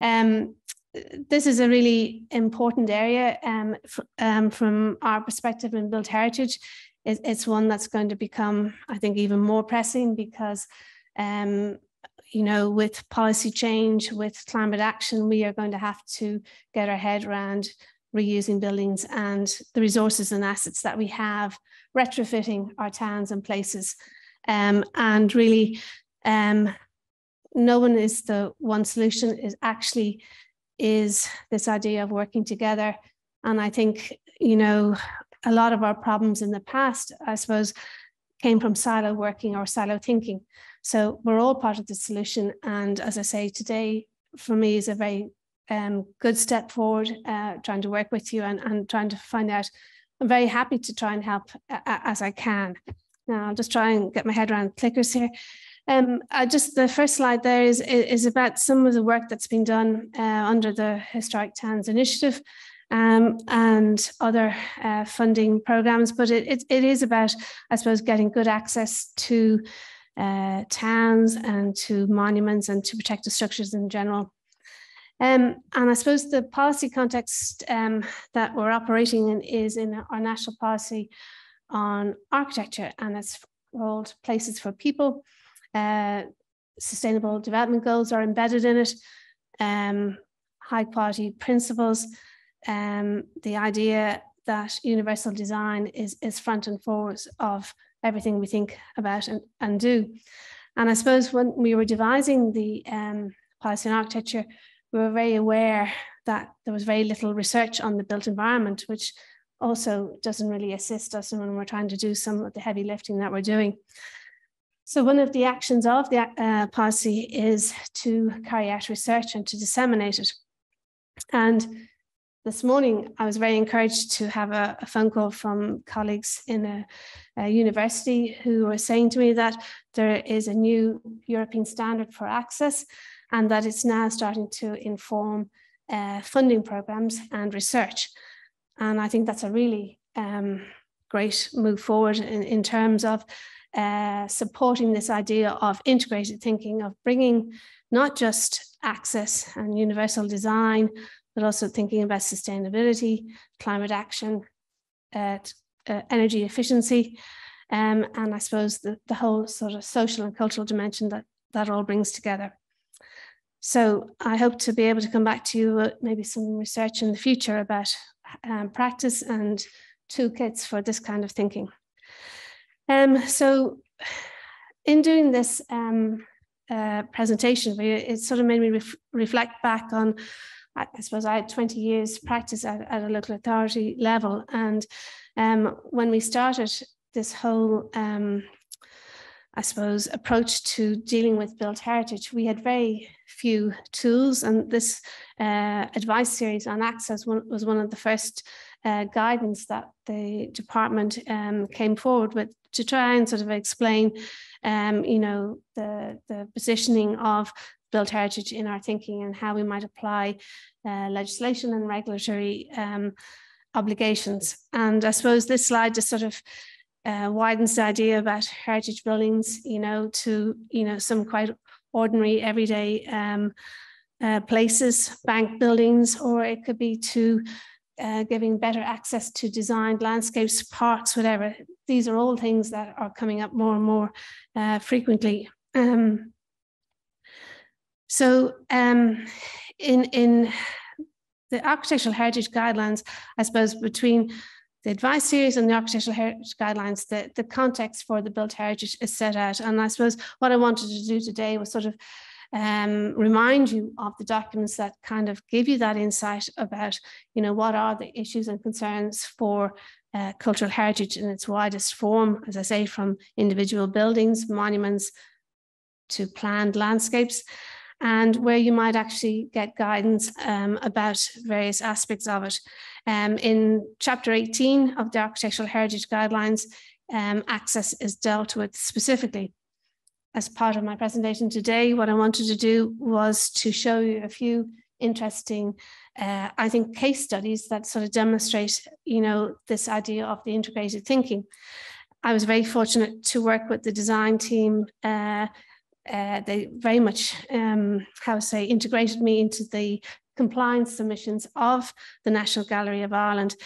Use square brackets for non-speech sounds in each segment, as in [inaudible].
Um, this is a really important area um, um, from our perspective in built heritage. It, it's one that's going to become, I think, even more pressing because, um, you know, with policy change, with climate action, we are going to have to get our head around reusing buildings and the resources and assets that we have, retrofitting our towns and places. Um, and really, um, no one is the one solution is actually is this idea of working together. And I think, you know, a lot of our problems in the past, I suppose, came from silo working or silo thinking. So we're all part of the solution. And as I say, today for me is a very um, good step forward, uh, trying to work with you and, and trying to find out. I'm very happy to try and help uh, as I can. Now I'll just try and get my head around clickers here. Um, just the first slide there is is about some of the work that's been done uh, under the Historic Towns Initiative um, and other uh, funding programs, but it, it, it is about, I suppose, getting good access to uh, towns and to monuments and to protected structures in general. Um, and I suppose the policy context um, that we're operating in is in our national policy on architecture, and it's called Places for People. Uh, sustainable development goals are embedded in it, um, high quality principles, um, the idea that universal design is, is front and forward of everything we think about and, and do. And I suppose when we were devising the um, policy and architecture, we were very aware that there was very little research on the built environment, which also doesn't really assist us when we're trying to do some of the heavy lifting that we're doing. So one of the actions of the uh, policy is to carry out research and to disseminate it. And this morning, I was very encouraged to have a, a phone call from colleagues in a, a, university who were saying to me that there is a new European standard for access and that it's now starting to inform uh, funding programs and research. And I think that's a really um, great move forward in, in terms of uh, supporting this idea of integrated thinking, of bringing not just access and universal design, but also thinking about sustainability, climate action, uh, uh, energy efficiency, um, and I suppose the, the whole sort of social and cultural dimension that that all brings together. So I hope to be able to come back to you with maybe some research in the future about um, practice and toolkits for this kind of thinking. Um, so in doing this um, uh, presentation, it sort of made me ref reflect back on, I suppose I had 20 years practice at, at a local authority level. And um, when we started this whole, um, I suppose, approach to dealing with built heritage, we had very few tools. And this uh, advice series on access was one of the first uh, guidance that the department um, came forward with to try and sort of explain, um, you know, the, the positioning of built heritage in our thinking and how we might apply uh, legislation and regulatory um, obligations. And I suppose this slide just sort of uh, widens the idea about heritage buildings, you know, to, you know, some quite ordinary everyday um, uh, places, bank buildings, or it could be to uh, giving better access to designed landscapes, parks, whatever. These are all things that are coming up more and more uh, frequently. Um, so um, in, in the architectural heritage guidelines, I suppose between the advice series and the architectural heritage guidelines, the, the context for the built heritage is set out. And I suppose what I wanted to do today was sort of um, remind you of the documents that kind of give you that insight about, you know, what are the issues and concerns for uh, cultural heritage in its widest form, as I say, from individual buildings, monuments to planned landscapes, and where you might actually get guidance um, about various aspects of it. Um, in chapter 18 of the Architectural Heritage Guidelines, um, access is dealt with specifically as part of my presentation today, what I wanted to do was to show you a few interesting, uh, I think, case studies that sort of demonstrate, you know, this idea of the integrated thinking. I was very fortunate to work with the design team uh, uh, they very much, um, how to say, integrated me into the compliance submissions of the National Gallery of Ireland.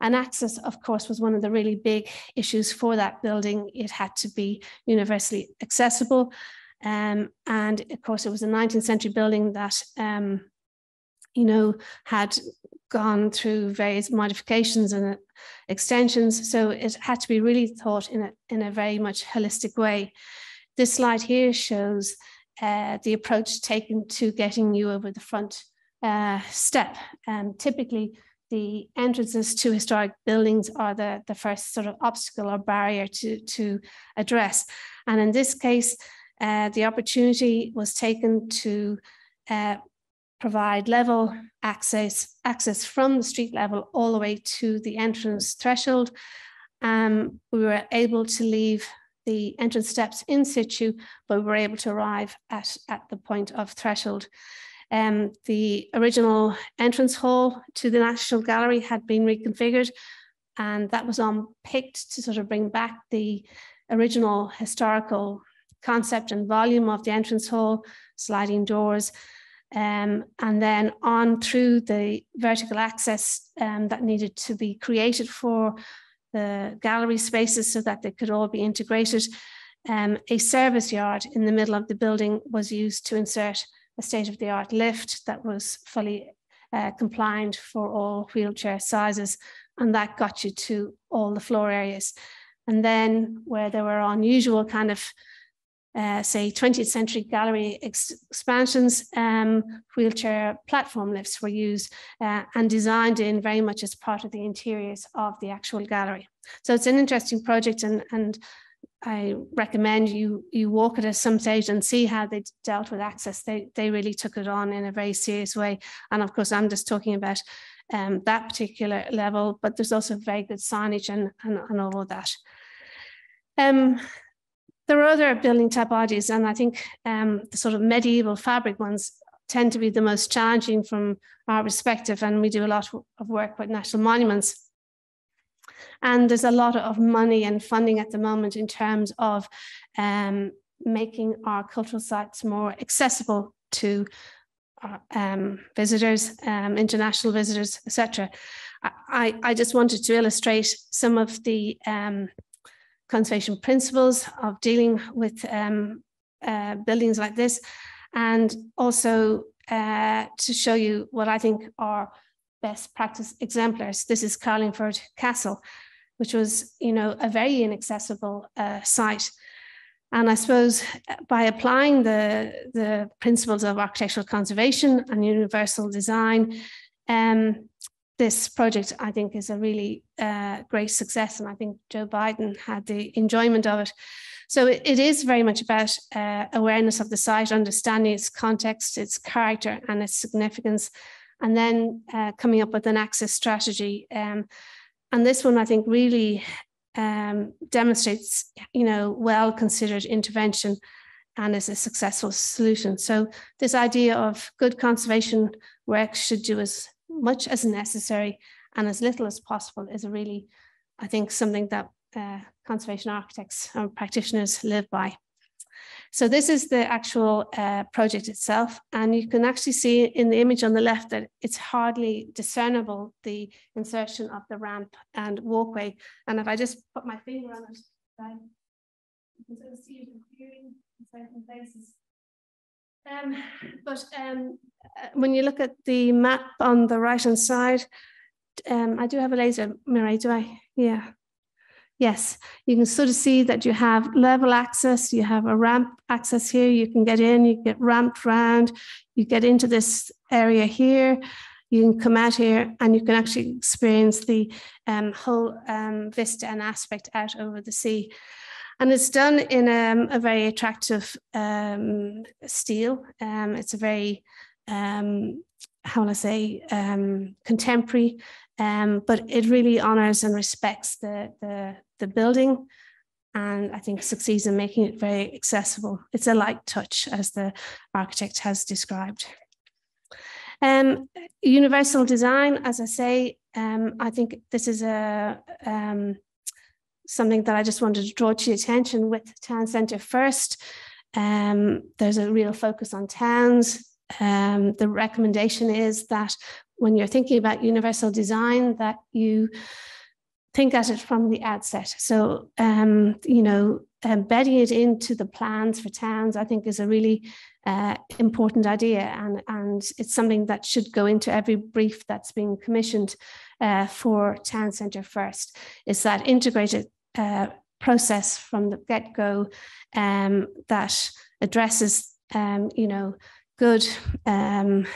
And access, of course, was one of the really big issues for that building. It had to be universally accessible. Um, and of course, it was a 19th century building that, um, you know, had gone through various modifications and extensions. So it had to be really thought in a, in a very much holistic way. This slide here shows uh, the approach taken to getting you over the front uh, step. Um, typically, the entrances to historic buildings are the, the first sort of obstacle or barrier to, to address. And in this case, uh, the opportunity was taken to uh, provide level access, access from the street level all the way to the entrance threshold. Um, we were able to leave the entrance steps in situ, but we were able to arrive at, at the point of threshold. Um, the original entrance hall to the National Gallery had been reconfigured, and that was unpicked to sort of bring back the original historical concept and volume of the entrance hall, sliding doors, um, and then on through the vertical access um, that needed to be created for the gallery spaces so that they could all be integrated. Um, a service yard in the middle of the building was used to insert a state-of-the-art lift that was fully uh, compliant for all wheelchair sizes, and that got you to all the floor areas. And then where there were unusual kind of uh, say 20th century gallery ex expansions, um, wheelchair platform lifts were used uh, and designed in very much as part of the interiors of the actual gallery. So it's an interesting project and, and I recommend you you walk it at some stage and see how they dealt with access. They they really took it on in a very serious way. And of course, I'm just talking about um, that particular level, but there's also very good signage and, and, and all of that. Um, there are other building typologies, and I think um, the sort of medieval fabric ones tend to be the most challenging from our perspective. And we do a lot of work with national monuments and there's a lot of money and funding at the moment in terms of um, making our cultural sites more accessible to uh, um, visitors, um, international visitors, etc. I, I just wanted to illustrate some of the um, conservation principles of dealing with um, uh, buildings like this, and also uh, to show you what I think are best practice exemplars. This is Carlingford Castle, which was, you know, a very inaccessible uh, site. And I suppose uh, by applying the, the principles of architectural conservation and universal design, um, this project, I think, is a really uh, great success. And I think Joe Biden had the enjoyment of it. So it, it is very much about uh, awareness of the site, understanding its context, its character, and its significance, and then uh, coming up with an access strategy. Um, and this one, I think, really um, demonstrates, you know, well considered intervention and is a successful solution. So this idea of good conservation work should do as much as necessary and as little as possible is really, I think, something that uh, conservation architects and practitioners live by. So this is the actual uh, project itself. And you can actually see in the image on the left that it's hardly discernible, the insertion of the ramp and walkway. And if I just put my finger on it, you can sort of see it appearing in certain places. Um, but um, uh, when you look at the map on the right hand side, um, I do have a laser, Mirai, do I? Yeah. Yes, you can sort of see that you have level access, you have a ramp access here, you can get in, you get ramped round, you get into this area here, you can come out here and you can actually experience the um, whole um, vista and aspect out over the sea. And it's done in um, a very attractive um, steel. Um, it's a very, how will I say, contemporary um, but it really honors and respects the, the, the building and I think succeeds in making it very accessible. It's a light touch, as the architect has described. Um, universal design, as I say, um, I think this is a um, something that I just wanted to draw to your attention with Town Centre first. Um, there's a real focus on towns. Um, the recommendation is that when you're thinking about universal design, that you think at it from the outset. So, um, you know, embedding it into the plans for towns, I think, is a really uh, important idea, and and it's something that should go into every brief that's being commissioned uh, for town centre first. Is that integrated uh, process from the get go um, that addresses, um, you know, good um,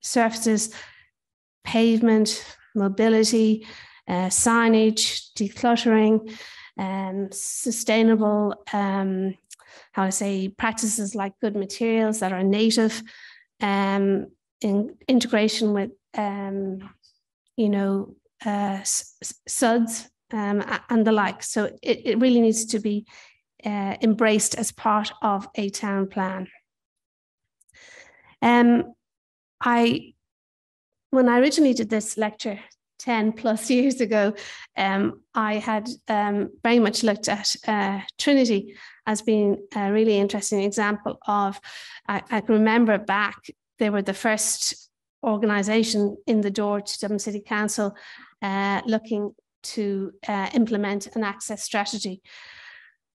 surfaces, pavement, mobility, uh, signage, decluttering, um, sustainable, um, how I say, practices like good materials that are native, um, in integration with, um, you know, uh, SuDS um, and the like. So it, it really needs to be uh, embraced as part of a town plan. Um, I, when I originally did this lecture 10 plus [laughs] years ago, um, I had um, very much looked at uh, Trinity as being a really interesting example of, I, I, can remember back, they were the first organization in the door to Dublin City Council uh, looking to uh, implement an access strategy.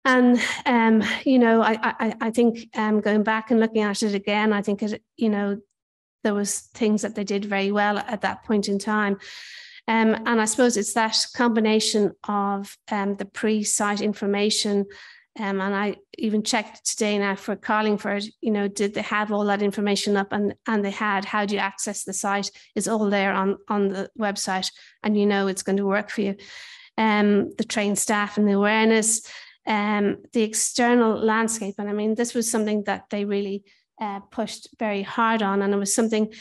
And um, you know, I I, I think um, going back and looking at it again, I think it you know there was things that they did very well at that point in time. Um, and I suppose it's that combination of um, the pre-site information, um, and I even checked today now for Carlingford, you know, did they have all that information up? And, and they had, how do you access the site? Is all there on, on the website, and you know it's going to work for you. Um, the trained staff and the awareness, um, the external landscape. And I mean, this was something that they really uh, pushed very hard on, and it was something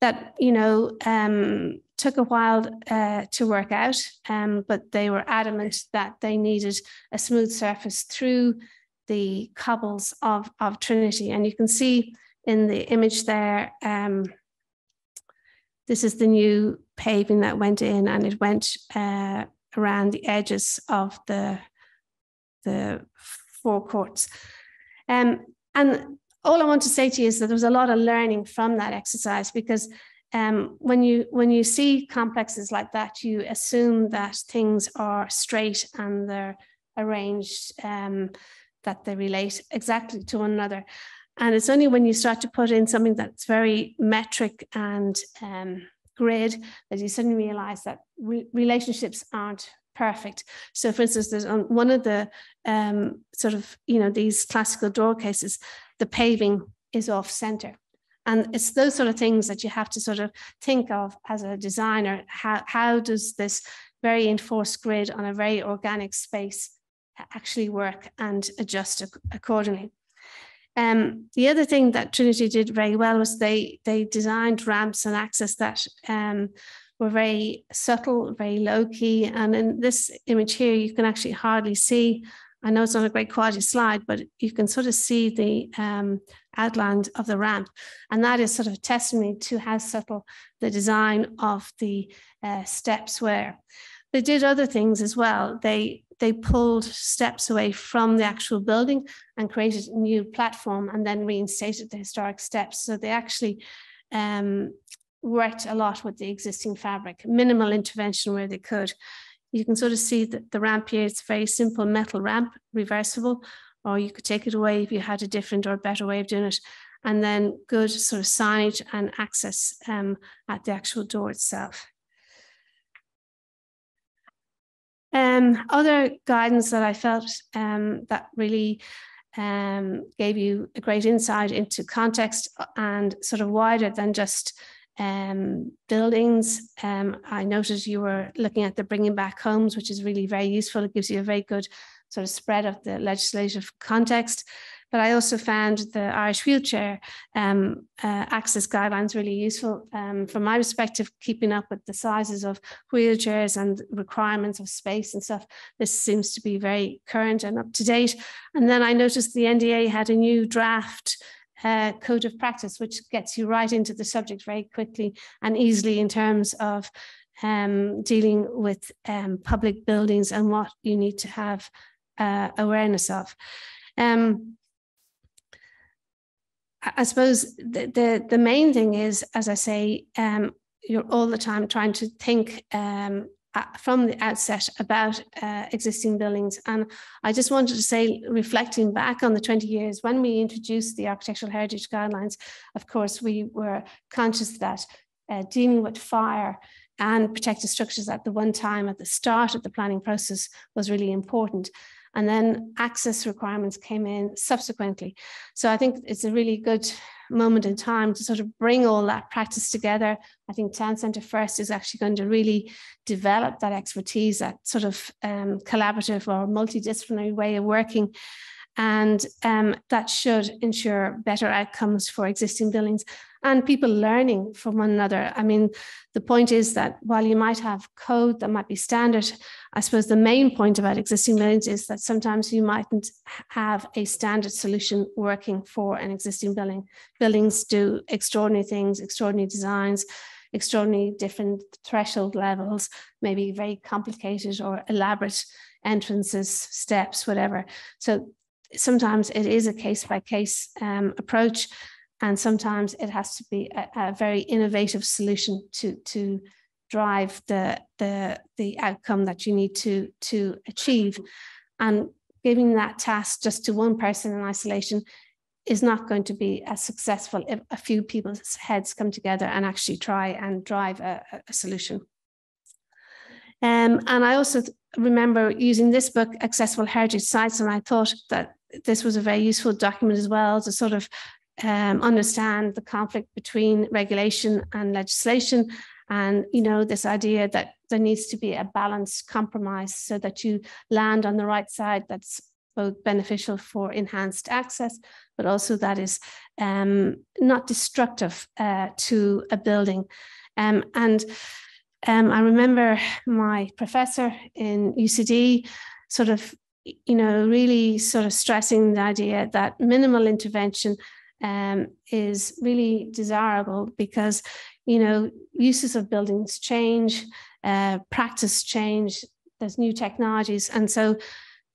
that you know um, took a while uh, to work out, um, but they were adamant that they needed a smooth surface through the cobbles of, of Trinity. And you can see in the image there, um, this is the new paving that went in and it went uh, around the edges of the, the forecourts. Um, and all I want to say to you is that there was a lot of learning from that exercise because um, when you when you see complexes like that, you assume that things are straight and they're arranged, um, that they relate exactly to one another. And it's only when you start to put in something that's very metric and um, grid that you suddenly realize that re relationships aren't perfect. So, for instance, there's on one of the um, sort of you know these classical door cases, the paving is off center. And it's those sort of things that you have to sort of think of as a designer. How, how does this very enforced grid on a very organic space actually work and adjust accordingly? Um, the other thing that Trinity did very well was they they designed ramps and access that um, were very subtle, very low key. And in this image here, you can actually hardly see I know it's not a great quality slide, but you can sort of see the um, outline of the ramp. And that is sort of testimony to how subtle the design of the uh, steps were. They did other things as well. They, they pulled steps away from the actual building and created a new platform and then reinstated the historic steps. So they actually um, worked a lot with the existing fabric, minimal intervention where they could. You can sort of see that the ramp here is a very simple metal ramp, reversible, or you could take it away if you had a different or better way of doing it. And then good sort of signage and access um, at the actual door itself. Um, other guidance that I felt um, that really um, gave you a great insight into context and sort of wider than just um, buildings. Um, I noticed you were looking at the bringing back homes, which is really very useful. It gives you a very good sort of spread of the legislative context. But I also found the Irish wheelchair um, uh, access guidelines really useful um, from my perspective, keeping up with the sizes of wheelchairs and requirements of space and stuff. This seems to be very current and up to date. And then I noticed the NDA had a new draft uh, code of practice, which gets you right into the subject very quickly and easily in terms of um, dealing with um, public buildings and what you need to have uh, awareness of. Um, I suppose the, the, the main thing is, as I say, um, you're all the time trying to think um, from the outset about uh, existing buildings. And I just wanted to say, reflecting back on the 20 years when we introduced the architectural heritage guidelines, of course, we were conscious that uh, dealing with fire and protected structures at the one time at the start of the planning process was really important. And then access requirements came in subsequently. So I think it's a really good moment in time to sort of bring all that practice together. I think Town Centre First is actually going to really develop that expertise, that sort of um, collaborative or multidisciplinary way of working. And um, that should ensure better outcomes for existing buildings and people learning from one another. I mean, the point is that while you might have code that might be standard, I suppose the main point about existing buildings is that sometimes you mightn't have a standard solution working for an existing building. Buildings do extraordinary things, extraordinary designs, extraordinary different threshold levels, maybe very complicated or elaborate entrances, steps, whatever. So sometimes it is a case by case um, approach and sometimes it has to be a, a very innovative solution to to drive the the the outcome that you need to to achieve and giving that task just to one person in isolation is not going to be as successful if a few people's heads come together and actually try and drive a, a solution. Um, and I also remember using this book, Accessible Heritage Sites, and I thought that this was a very useful document as well to sort of um, understand the conflict between regulation and legislation. And you know this idea that there needs to be a balanced compromise so that you land on the right side that's both beneficial for enhanced access but also that is um, not destructive uh, to a building. Um, and um, i remember my professor in UCD sort of you know really sort of stressing the idea that minimal intervention um, is really desirable because you know uses of buildings change, uh, practice change. There's new technologies, and so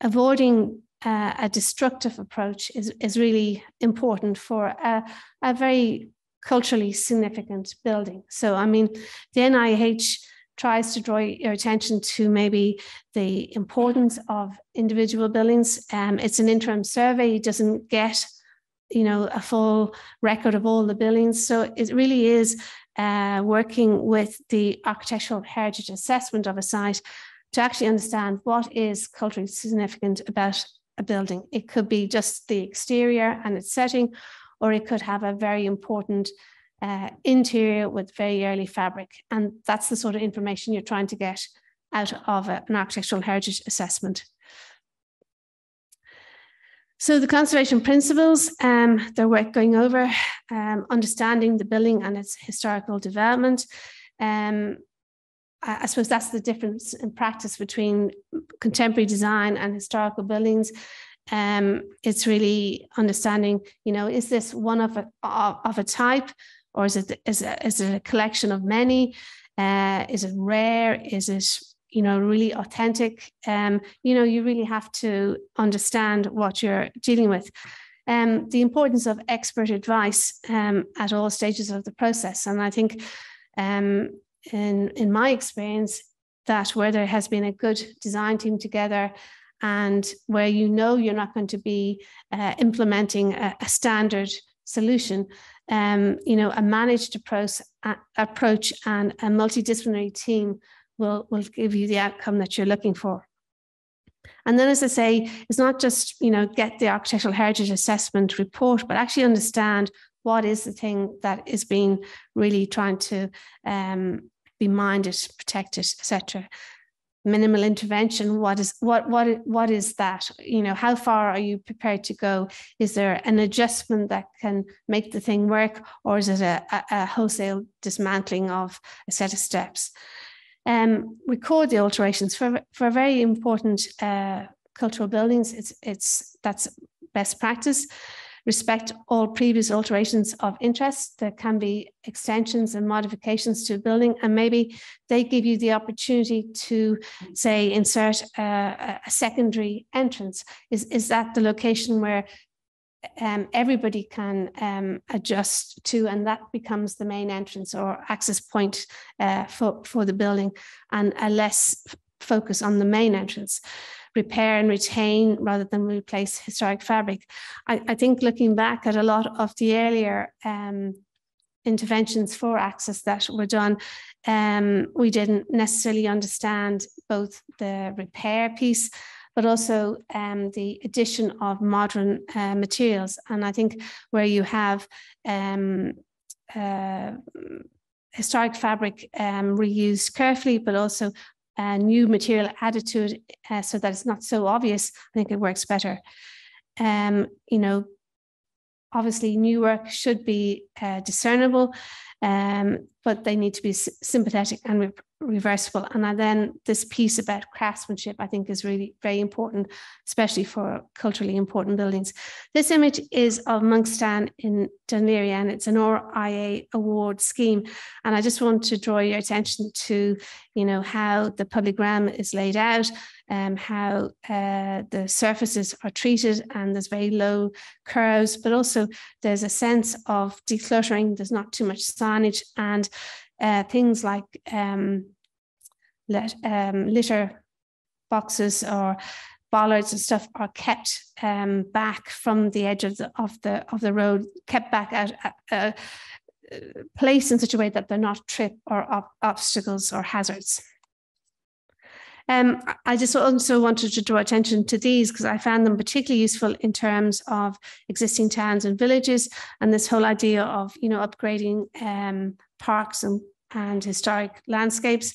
avoiding uh, a destructive approach is is really important for a, a very culturally significant building. So I mean, the NIAH tries to draw your attention to maybe the importance of individual buildings. Um, it's an interim survey; it doesn't get you know a full record of all the buildings so it really is uh, working with the architectural heritage assessment of a site to actually understand what is culturally significant about a building. It could be just the exterior and its setting or it could have a very important uh, interior with very early fabric and that's the sort of information you're trying to get out of a, an architectural heritage assessment so the conservation principles, um, they're worth going over, um, understanding the building and its historical development. Um, I, suppose that's the difference in practice between contemporary design and historical buildings. Um, it's really understanding, you know, is this one of a, of a type or is it, is is it a collection of many? Uh, is it rare? Is it you know really authentic um you know you really have to understand what you're dealing with um the importance of expert advice um at all stages of the process and i think um in in my experience that where there has been a good design team together and where you know you're not going to be uh, implementing a, a, standard solution um, you know a managed approach, approach and a multidisciplinary team will, will give you the outcome that you're looking for. And then, as I say, it's not just you know get the architectural heritage assessment report, but actually understand what is the thing that is being really trying to um, be minded, protected, etc. Minimal intervention. What is what what what is that? You know, how far are you prepared to go? Is there an adjustment that can make the thing work, or is it a, a, wholesale dismantling of a set of steps? um, record the alterations for, for very important uh, cultural buildings. It's, it's, that's best practice. Respect all previous alterations of interest. There can be extensions and modifications to a building, and maybe they give you the opportunity to, say, insert a, a secondary entrance. Is, is that the location where um, everybody can um, adjust to, and that becomes the main entrance or access point uh, for, for the building, and a less focus on the main entrance. Repair and retain rather than replace historic fabric. I, I think looking back at a lot of the earlier um, interventions for access that were done, um, we didn't necessarily understand both the repair piece but also um, the addition of modern uh, materials. And I think where you have um, uh, historic fabric um, reused carefully, but also a new material added to it uh, so that it's not so obvious, I think it works better. Um, you know, obviously new work should be uh, discernible, um, but they need to be sympathetic and reversible. And then this piece about craftsmanship, I think, is really very important, especially for culturally important buildings. This image is of Monkstown in Laoghaire, and it's an RIAI award scheme. And I just want to draw your attention to, you know, how the public realm is laid out, um, how uh, the surfaces are treated, and there's very low curves, but also there's a sense of decluttering. There's not too much signage and uh, things like um, let, um, litter boxes or bollards and stuff are kept um, back from the edge of the of the of the road, kept back at a, uh, place in such a way that they're not trip or obstacles or hazards. Um, I just also wanted to draw attention to these because I found them particularly useful in terms of existing towns and villages and this whole idea of you know upgrading um, parks and, and historic landscapes.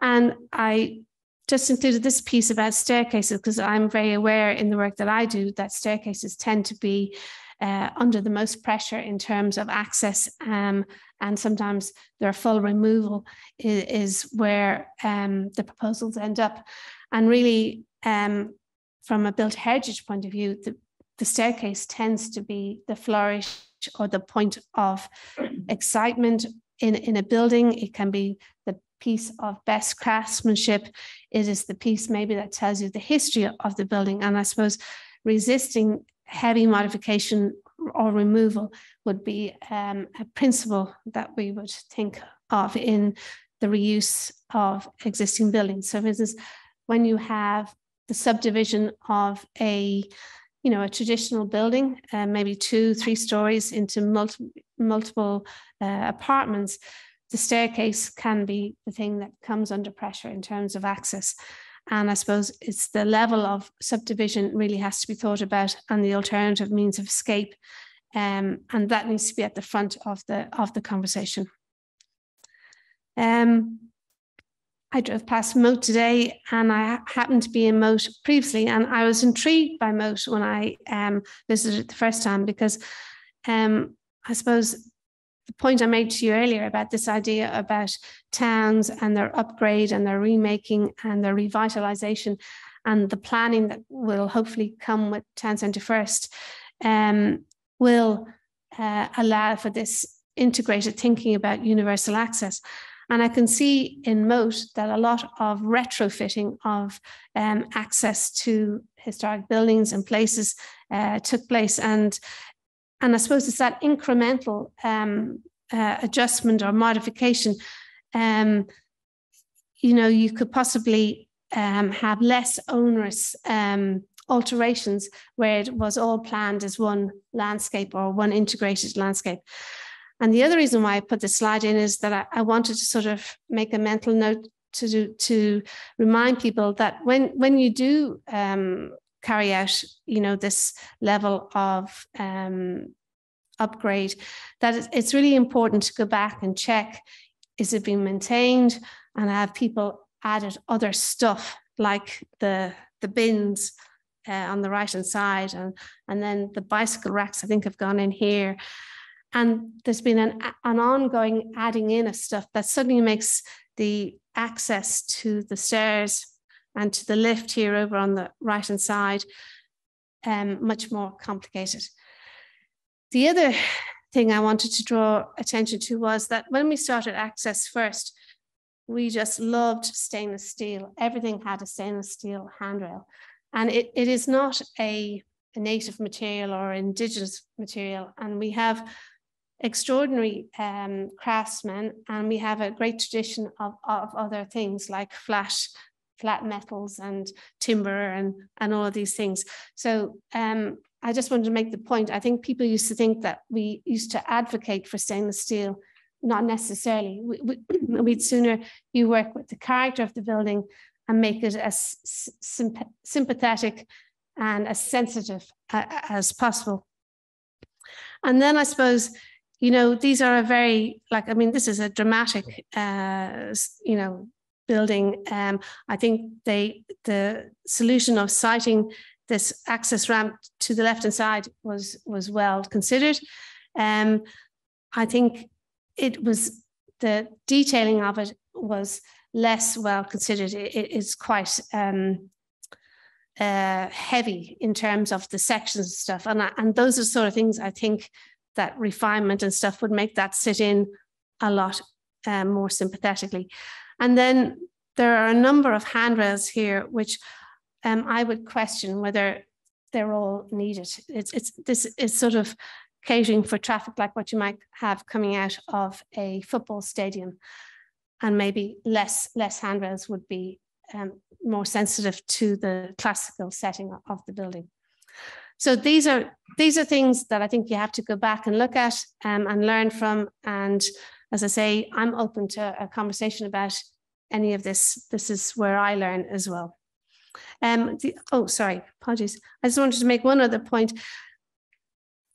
And I just included this piece about staircases because I'm very aware in the work that I do that staircases tend to be uh, under the most pressure in terms of access um, and sometimes their full removal is, is where um, the proposals end up. And really, um, from a built heritage point of view, the, the staircase tends to be the flourish or the point of excitement in, in a building. It can be the piece of best craftsmanship. It is the piece maybe that tells you the history of the building. And I suppose resisting heavy modification or removal would be um, a principle that we would think of in the reuse of existing buildings. So, for instance, when you have the subdivision of a you know a traditional building, uh, maybe two, three stories into multi- multiple uh, apartments, the staircase can be the thing that comes under pressure in terms of access. And I suppose it's the level of subdivision really has to be thought about and the alternative means of escape. Um, and that needs to be at the front of the of the conversation. Um, I drove past Moate today and I happened to be in Moate previously and I was intrigued by Moate when I um, visited the first time because um, I suppose the point I made to you earlier about this idea about towns and their upgrade and their remaking and their revitalization and the planning that will hopefully come with Town Centre First um, will uh, allow for this integrated thinking about universal access. And I can see in Moate that a lot of retrofitting of um, access to historic buildings and places uh, took place. And and I suppose it's that incremental um, uh, adjustment or modification. Um, you know, you could possibly um, have less onerous um, alterations where it was all planned as one landscape or one integrated landscape. And the other reason why I put this slide in is that I, I wanted to sort of make a mental note to do, to remind people that when when you do um, carry out, you know, this level of um, upgrade, that it's really important to go back and check, is it being maintained? And have people added other stuff like the, the bins uh, on the right hand side and, and then the bicycle racks, I think have gone in here. And there's been an, an ongoing adding in of stuff that suddenly makes the access to the stairs and to the lift here over on the right hand side um, much more complicated. The other thing I wanted to draw attention to was that when we started Access First, we just loved stainless steel. Everything had a stainless steel handrail. And it, it is not a a native material or indigenous material. And we have extraordinary um, craftsmen and we have a great tradition of, of other things like flat flat metals and timber and, and all of these things. So um, I just wanted to make the point. I think people used to think that we used to advocate for stainless steel. Not necessarily. We, we, [clears throat] would sooner you work with the character of the building and make it as sympathetic and as sensitive uh, as possible. And then I suppose, you know, these are a very, like, I mean, this is a dramatic, uh, you know, building. Um, I think they the solution of siting this access ramp to the left hand side was was well considered. Um, I think it was the detailing of it was less well considered. it, it is quite um, uh, heavy in terms of the sections and stuff, and I, and those are sort of things I think that refinement and stuff would make that sit in a lot um, more sympathetically. And then there are a number of handrails here, which um, I would question whether they're all needed. It's, it's, this is sort of catering for traffic like what you might have coming out of a football stadium. And maybe less, less handrails would be um, more sensitive to the classical setting of the building. So these are these are things that I think you have to go back and look at um, and learn from. And as I say, I'm open to a conversation about any of this. This is where I learn as well. Um, the, oh, sorry, apologies. I just wanted to make one other point.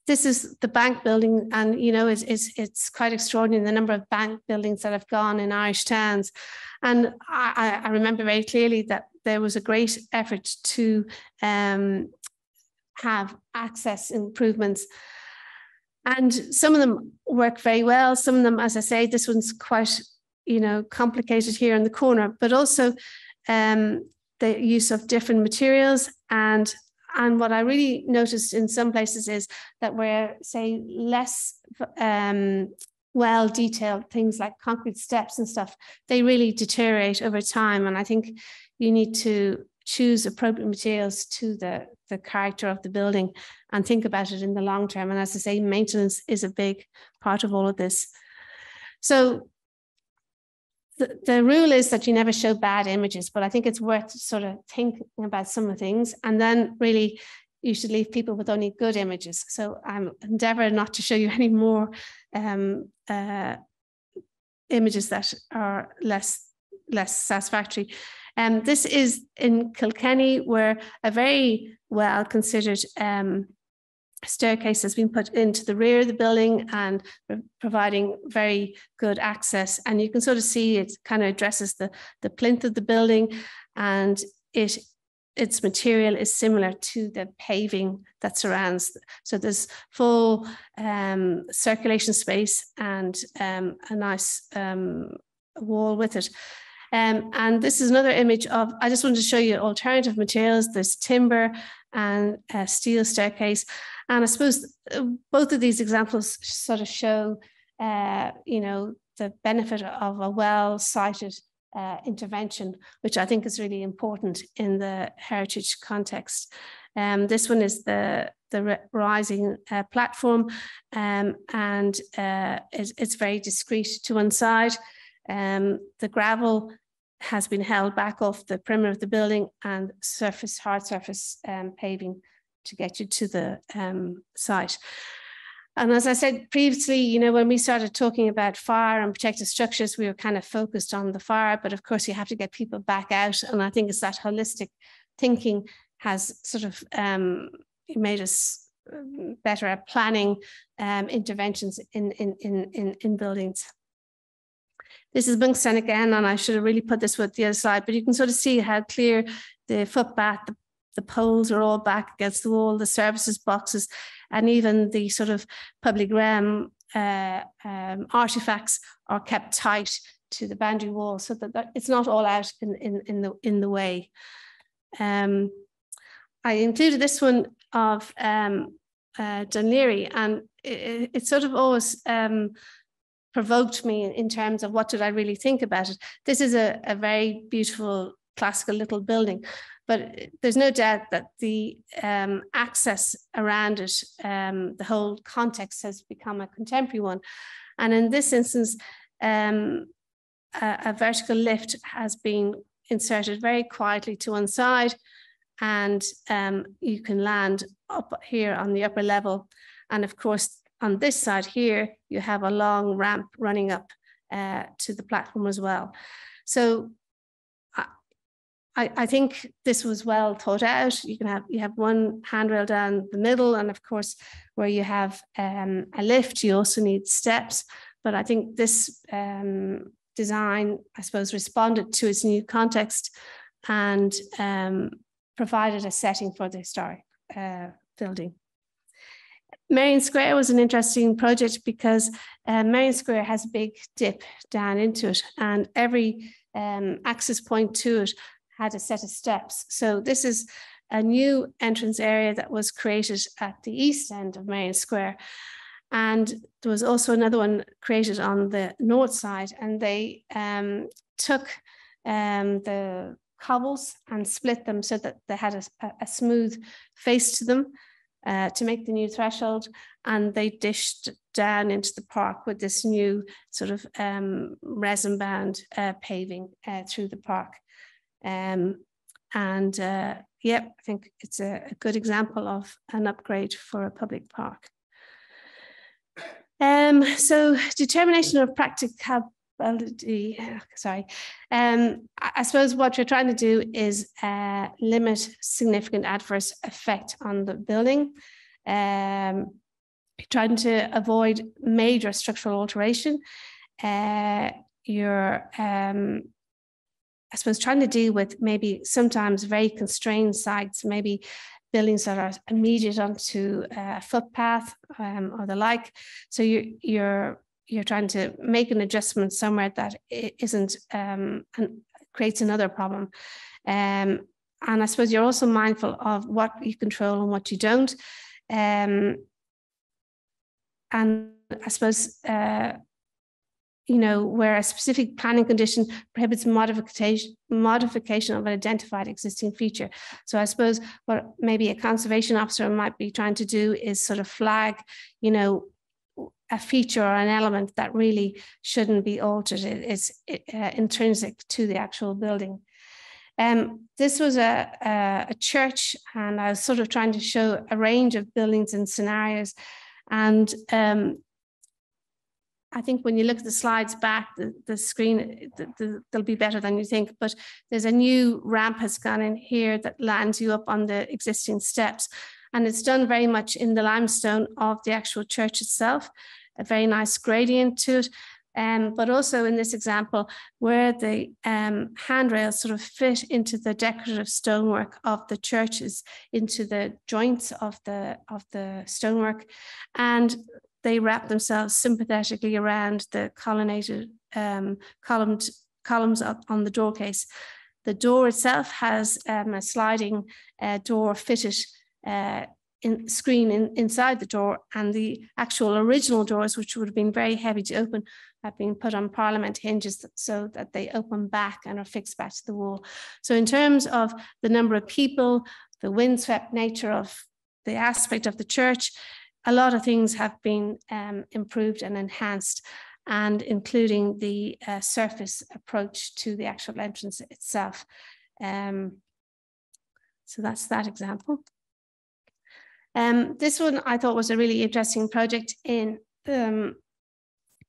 This is the bank building, and you know, it's, it's, it's quite extraordinary the number of bank buildings that have gone in Irish towns. And I, I remember very clearly that there was a great effort to um, have access improvements. And some of them work very well. Some of them as i say this one's quite you know, complicated here in the corner, but also um, the use of different materials. And and what I really noticed in some places is that where say less um, well detailed things like concrete steps and stuff, they really deteriorate over time. And I think you need to choose appropriate materials to the, the character of the building and think about it in the long term. And as I say, maintenance is a big part of all of this. So the, the rule is that you never show bad images, but I think it's worth sort of thinking about some of the things. And then really you should leave people with only good images. So I'm endeavor not to show you [laughs] any more um, uh, images that are less less satisfactory. Um, this is in Kilkenny, where a very well considered um, staircase has been put into the rear of the building and providing very good access. And you can sort of see it kind of addresses the, the plinth of the building and it its material is similar to the paving that surrounds. So there's full um, circulation space and um, a nice um, wall with it. Um, and this is another image of, I just wanted to show you alternative materials. There's timber and a steel staircase. And I suppose uh, both of these examples sort of show, uh, you know, the benefit of a well-sited uh, intervention, which I think is really important in the heritage context. Um, this one is the the rising uh, platform, um, and uh, it's, very discreet to one side. Um, the gravel has been held back off the perimeter of the building, and surface hard surface um, paving to get you to the um, site. And as I said previously, you know, when we started talking about fire and protected structures, we were kind of focused on the fire, but of course you have to get people back out. And I think it's that holistic thinking has sort of um, made us um, better at planning um, interventions in, in, in, in, in buildings. This is Monkstown again, and I should have really put this with the other slide, but you can sort of see how clear the footpath, the the poles are all back against the wall, the services boxes, and even the sort of public realm uh, um, artifacts are kept tight to the boundary wall so that, that it's not all out in, in, in, the, in the way. Um, I included this one of um, uh, Laoghaire, and it, it, sort of always um, provoked me in terms of what did I really think about it. This is a, a very beautiful classical little building, but there's no doubt that the um, access around it, um, the whole context has become a contemporary one. And in this instance, um, a, a, vertical lift has been inserted very quietly to one side, and um, you can land up here on the upper level. And of course, on this side here, you have a long ramp running up uh, to the platform as well. So I, I think this was well thought out. You can have you have one handrail down the middle, and of course, where you have um, a lift, you also need steps. But I think this um, design, I suppose, responded to its new context and um, provided a setting for the historic uh, building. Merrion Square was an interesting project because uh, Merrion Square has a big dip down into it, and every um, access point to it had a set of steps. So this is a new entrance area that was created at the east end of Merrion Square. And there was also another one created on the north side, and they um, took um, the cobbles and split them so that they had a, a smooth face to them uh, to make the new threshold. And they dished down into the park with this new sort of um, resin bound uh, paving uh, through the park. Um, and uh, yeah, I think it's a, a, good example of an upgrade for a public park. Um, so determination of practicability, sorry. Um, I suppose what you're trying to do is uh, limit significant adverse effect on the building. Um, trying to avoid major structural alteration. Uh, you're um, I suppose trying to deal with maybe sometimes very constrained sites, maybe buildings that are immediate onto a footpath um, or the like. So you, you're you're trying to make an adjustment somewhere that isn't um, and creates another problem. Um, and I suppose you're also mindful of what you control and what you don't. Um, and I suppose uh, you know, where a specific planning condition prohibits modification, modification of an identified existing feature. So I suppose what maybe a conservation officer might be trying to do is sort of flag, you know, a feature or an element that really shouldn't be altered. It is uh, intrinsic to the actual building. Um, this was a, a, a church, and I was sort of trying to show a range of buildings and scenarios. And um, I think when you look at the slides back, the, the screen, the, the, they'll be better than you think, but there's a new ramp has gone in here that lands you up on the existing steps. And it's done very much in the limestone of the actual church itself, a very nice gradient to it. Um, but also in this example, where the um, handrails sort of fit into the decorative stonework of the churches, into the joints of the of the stonework, and they wrap themselves sympathetically around the colonnaded um, columned columns up on the door case. The door itself has um, a sliding uh, door fitted uh, in screen in, inside the door, and the actual original doors, which would have been very heavy to open, have been put on Parliament hinges so that they open back and are fixed back to the wall. So, in terms of the number of people, the windswept nature of the aspect of the church, a lot of things have been um, improved and enhanced and including the uh, surface approach to the actual entrance itself. Um, so that's that example. Um, this one I thought was a really interesting project in um,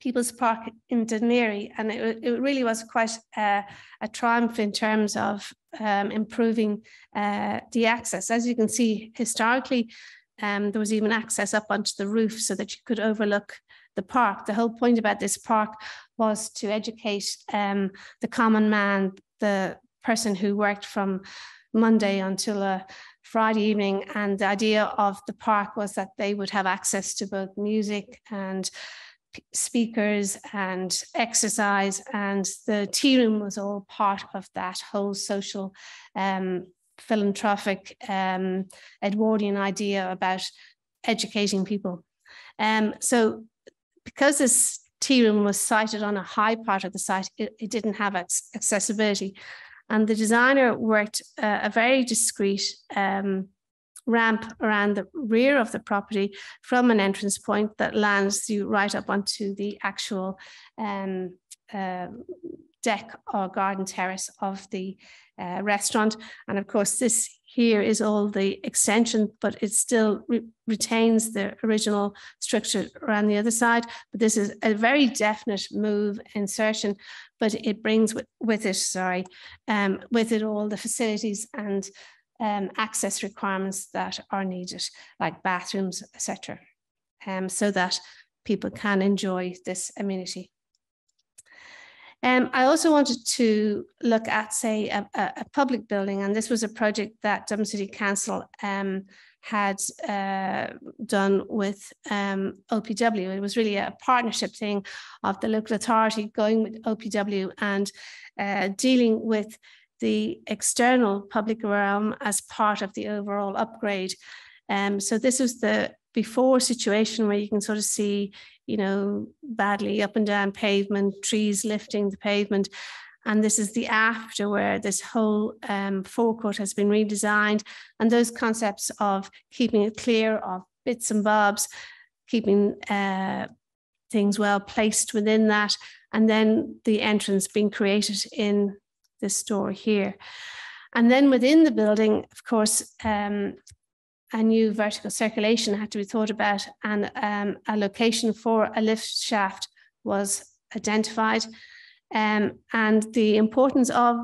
People's Park in Dún and it, it really was quite a, a triumph in terms of um, improving uh, the access. As you can see, historically, um, there was even access up onto the roof so that you could overlook the park. The whole point about this park was to educate um, the common man, the person who worked from Monday until a Friday evening. And the idea of the park was that they would have access to both music and speakers and exercise. And the tea room was all part of that whole social um, philanthropic um, Edwardian idea about educating people. Um, so because this tea room was sited on a high part of the site, it, it didn't have accessibility. And the designer worked a very discreet um, ramp around the rear of the property from an entrance point that lands you right up onto the actual um, uh, deck or garden terrace of the uh, restaurant. And of course, this here is all the extension, but it still re retains the original structure around the other side. But this is a very definite move insertion, but it brings with, with it, sorry, um, with it all the facilities and um, access requirements that are needed, like bathrooms, etc., um, so that people can enjoy this amenity. Um, I also wanted to look at, say, a, a, public building, and this was a project that Dublin City Council um, had uh, done with um, OPW. It was really a partnership thing of the local authority going with OPW and uh, dealing with the external public realm as part of the overall upgrade. Um, so this was the before situation where you can sort of see, you know, badly up and down pavement, trees lifting the pavement. And this is the after where this whole um, forecourt has been redesigned. And those concepts of keeping it clear of bits and bobs, keeping uh, things well placed within that, and then the entrance being created in this store here. And then within the building, of course, um, a new vertical circulation had to be thought about, and um, a location for a lift shaft was identified. Um, and the importance of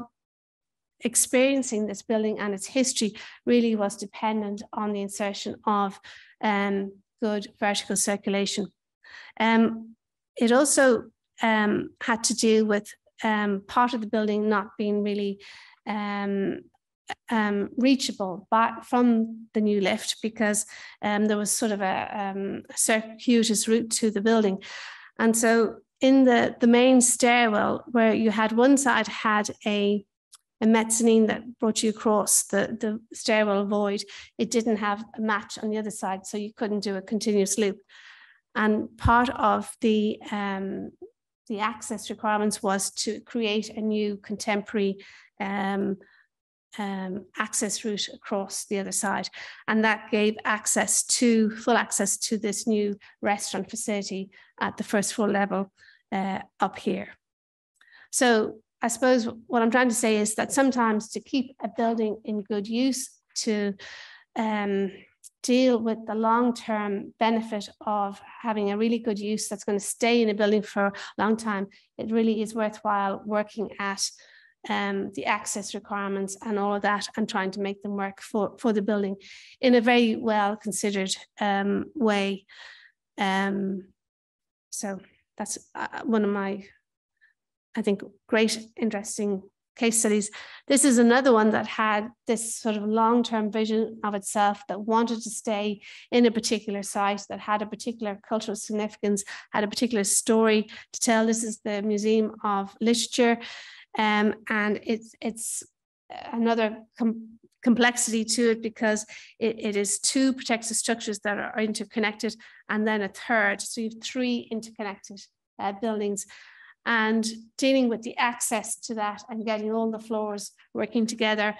experiencing this building and its history really was dependent on the insertion of um, good vertical circulation. Um, it also um, had to do with um, part of the building not being really um, um, reachable back from the new lift because um, there was sort of a, um, circuitous route to the building. And so in the, the main stairwell, where you had one side had a, a mezzanine that brought you across the, the stairwell void, it didn't have a match on the other side, so you couldn't do a continuous loop. And part of the um, the access requirements was to create a new contemporary um, um, access route across the other side. And that gave access to full access to this new restaurant facility at the first floor level uh, up here. So I suppose what I'm trying to say is that sometimes to keep a building in good use, to um, deal with the long-term benefit of having a really good use that's going to stay in a building for a long time, it really is worthwhile working at um, the access requirements and all of that and trying to make them work for, for the building in a very well considered um, way. Um, so that's uh, one of my, I think, great, interesting case studies. This is another one that had this sort of long-term vision of itself that wanted to stay in a particular site, that had a particular cultural significance, had a particular story to tell. This is the Museum of Literature. Um, and it's it's another complexity to it because it, it is two protected structures that are interconnected and then a third. So you have three interconnected uh, buildings and dealing with the access to that and getting all the floors working together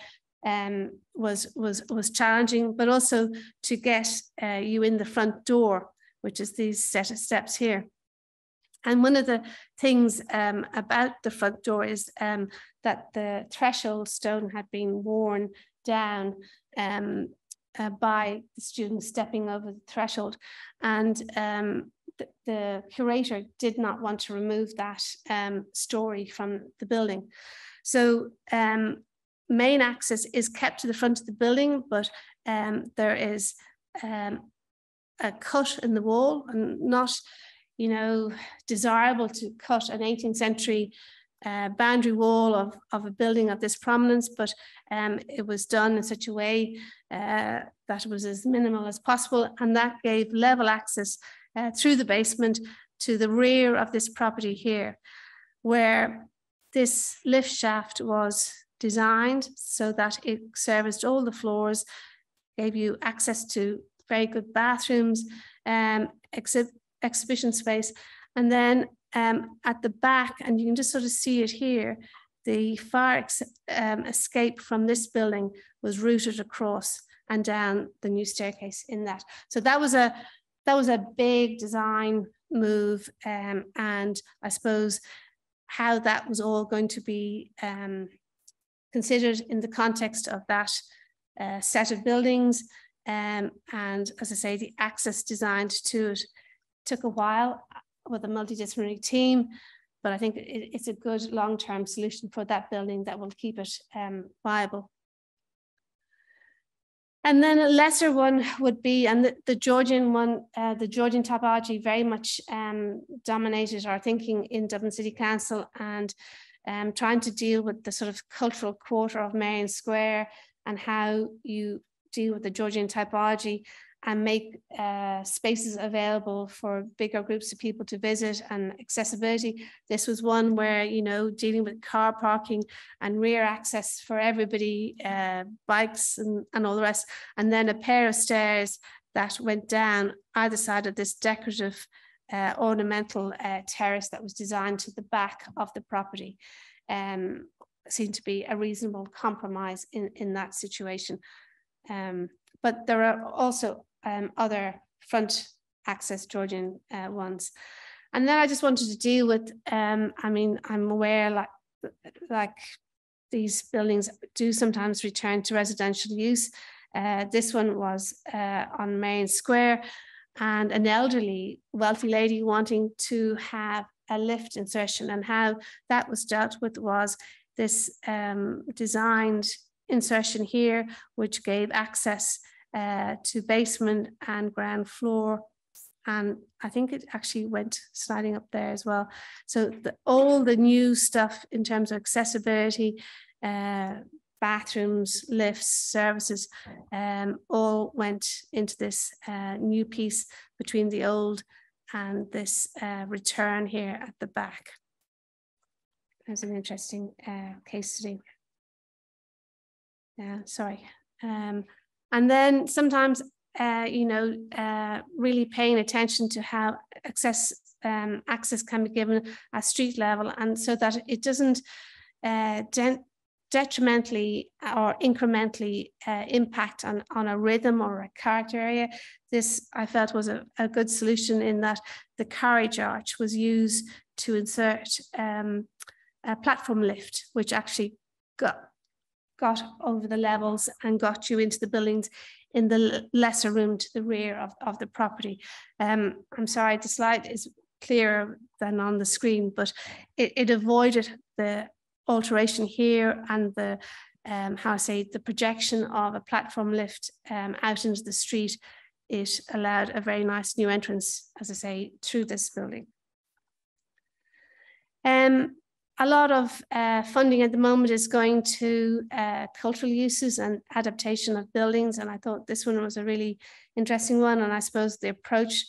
um, was, was, was challenging, but also to get uh, you in the front door, which is these set of steps here. And one of the things um, about the front door is um, that the threshold stone had been worn down um, uh, by the students stepping over the threshold. And um, the, the, curator did not want to remove that um, story from the building. So um, main access is kept to the front of the building, but there is a cut in the wall and not you know, desirable to cut an 18th century uh, boundary wall of, of a building of this prominence, but um, it was done in such a way uh, that it was as minimal as possible. And that gave level access uh, through the basement to the rear of this property here, where this lift shaft was designed so that it serviced all the floors, gave you access to very good bathrooms, um, exhibit exhibition space. And then um, at the back, and you can just sort of see it here, the fire um, escape from this building was routed across and down the new staircase in that. So that was a that was a big design move, um, and I suppose how that was all going to be um, considered in the context of that uh, set of buildings. Um, and as I say, the access designed to it took a while with a multidisciplinary team, but I think it, it's a good long-term solution for that building that will keep it um, viable. And then a lesser one would be, and the, the Georgian one, uh, the Georgian topology very much um, dominated our thinking in Dublin City Council and um, trying to deal with the sort of cultural quarter of Merrion Square and how you deal with the Georgian typology and make uh, spaces available for bigger groups of people to visit and accessibility. This was one where, you know, dealing with car parking and rear access for everybody, uh, bikes and, and all the rest. And then a pair of stairs that went down either side of this decorative uh, ornamental uh, terrace that was designed to the back of the property. Um, seemed to be a reasonable compromise in, in that situation. Um, but there are also um, other front access Georgian uh, ones. And then I just wanted to deal with, um, I mean, I'm aware like, like these buildings do sometimes return to residential use. Uh, this one was uh, on Main Square and an elderly wealthy lady wanting to have a lift insertion and how that was dealt with was this um, designed insertion here, which gave access uh, to basement and ground floor. And I think it actually went sliding up there as well. So the, all the new stuff in terms of accessibility, uh, bathrooms, lifts, services, um, all went into this uh, new piece between the old and this uh, return here at the back. There's an interesting uh, case study. Yeah, sorry. Um, and then sometimes, uh, you know, uh, really paying attention to how access um, access can be given at street level, and so that it doesn't uh, detrimentally or incrementally uh, impact on, on a rhythm or a character area. This I felt was a, a good solution in that the carriage arch was used to insert um, a platform lift, which actually got got over the levels and got you into the buildings in the lesser room to the rear of, of the property. Um, I'm sorry, the slide is clearer than on the screen, but it, it avoided the alteration here and the um, how I say the projection of a platform lift um, out into the street. It allowed a very nice new entrance, as I say, through this building. Um, a lot of uh, funding at the moment is going to uh, cultural uses and adaptation of buildings. And I thought this one was a really interesting one. And I suppose the approach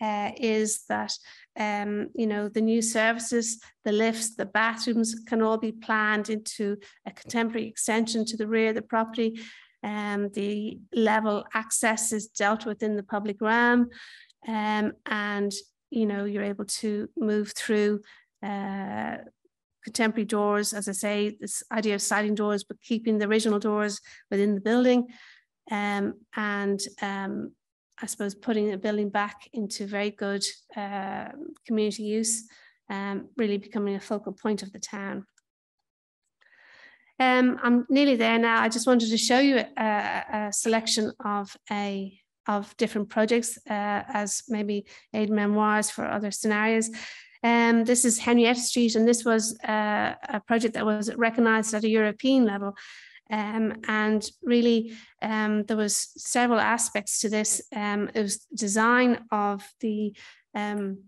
uh, is that, um, you know, the new services, the lifts, the bathrooms can all be planned into a contemporary extension to the rear of the property. Um, the level access is dealt with in the public realm. Um, and, you know, you're able to move through uh, contemporary doors, as I say, this idea of sliding doors, but keeping the original doors within the building. Um, and um, I suppose putting the building back into very good uh, community use, um, really becoming a focal point of the town. Um, I'm nearly there now. I just wanted to show you a, a selection of a of different projects uh, as maybe aide-mémoires for other scenarios. Um, this is Henrietta Street, and this was uh, a project that was recognised at a European level. Um, and really, um, there was several aspects to this. Um, it was design of the um,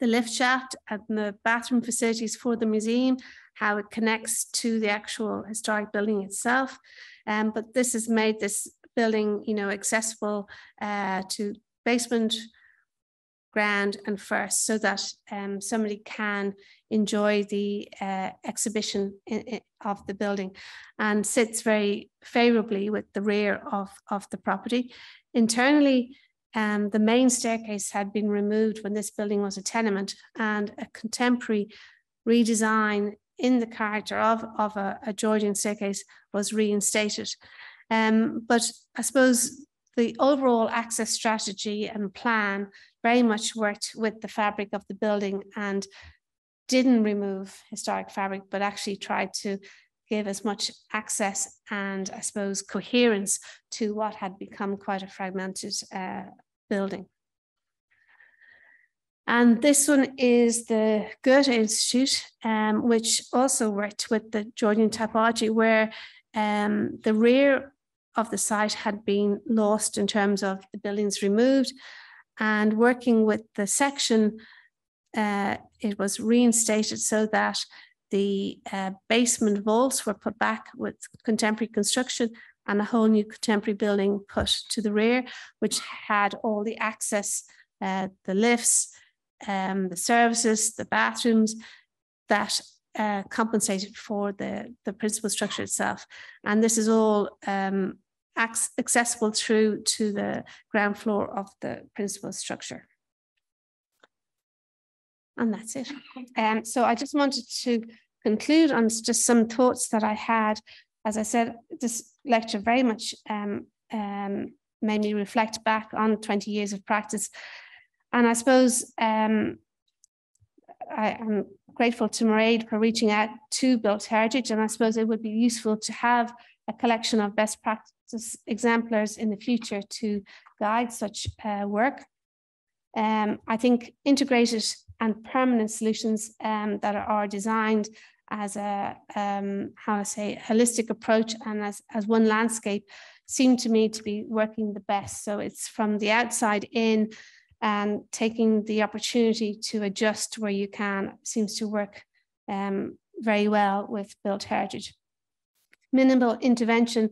the lift shaft and the bathroom facilities for the museum, how it connects to the actual historic building itself. Um, but this has made this building, you know, accessible uh, to basement ground and first so that um, somebody can enjoy the uh, exhibition in, in, of the building and sits very favorably with the rear of, of the property. Internally, um, the main staircase had been removed when this building was a tenement and a contemporary redesign in the character of, of a, a Georgian staircase was reinstated. Um, but I suppose the overall access strategy and plan very much worked with the fabric of the building and didn't remove historic fabric, but actually tried to give as much access and I suppose coherence to what had become quite a fragmented uh, building. And this one is the Goethe Institute, um, which also worked with the Georgian typology, where um, the rear of the site had been lost in terms of the buildings removed. And working with the section, uh, it was reinstated so that the uh, basement vaults were put back with contemporary construction and a whole new contemporary building put to the rear, which had all the access, uh, the lifts, um, the services, the bathrooms that uh, compensated for the, the principal structure itself. And this is all um, accessible through to the ground floor of the principal structure. And that's it. Um, so I just wanted to conclude on just some thoughts that I had. As I said, this lecture very much um, um, made me reflect back on 20 years of practice. And I suppose um, I am grateful to Mairead for reaching out to Built Heritage, and I suppose it would be useful to have a collection of best practice exemplars in the future to guide such uh, work. Um, I think integrated and permanent solutions um, that are designed as a um, how I say holistic approach and as, as one landscape seem to me to be working the best. So it's from the outside in and taking the opportunity to adjust where you can seems to work um, very well with built heritage. Minimal intervention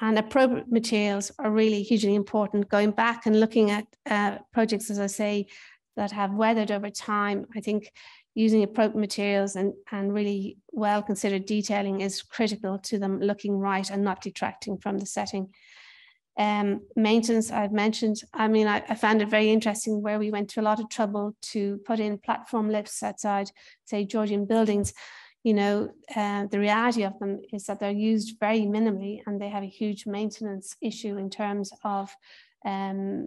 and appropriate materials are really hugely important. Going back and looking at uh, projects, as I say, that have weathered over time, I think using appropriate materials and, and really well considered detailing is critical to them looking right and not detracting from the setting. Um, maintenance, I've mentioned. I mean, I, I, found it very interesting where we went to a lot of trouble to put in platform lifts outside, say, Georgian buildings. You know, uh, the reality of them is that they're used very minimally and they have a huge maintenance issue in terms of, um,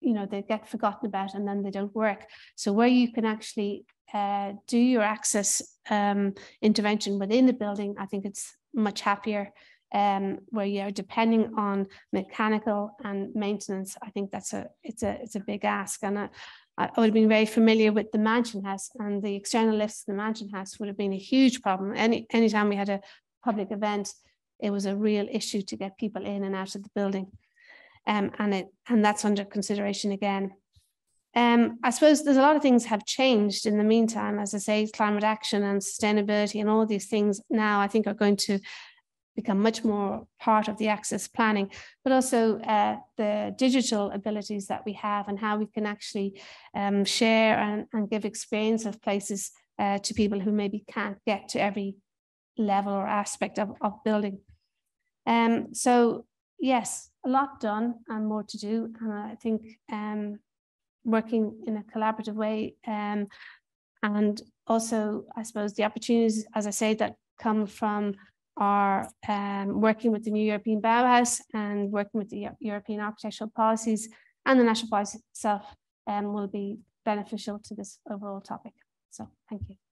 you know, they get forgotten about and then they don't work. So, where you can actually uh, do your access um, intervention within the building, I think it's much happier um, where you're depending on mechanical and maintenance, I think that's a it's a it's a big ask. And I, I would have been very familiar with the mansion house and the external lifts in the mansion house would have been a huge problem. Any anytime we had a public event, it was a real issue to get people in and out of the building. Um, and it and that's under consideration again. Um, I suppose there's a lot of things have changed in the meantime. As I say, climate action and sustainability and all these things now I think are going to become much more part of the access planning, but also uh, the digital abilities that we have and how we can actually um, share and, and, give experience of places uh, to people who maybe can't get to every level or aspect of, of building. Um, so yes, a lot done and more to do. And I think um, working in a collaborative way um, and also, I suppose, the opportunities, as I say, that come from are um, working with the new European Bauhaus and working with the European architectural policies and the national policy itself um, will be beneficial to this overall topic. So thank you.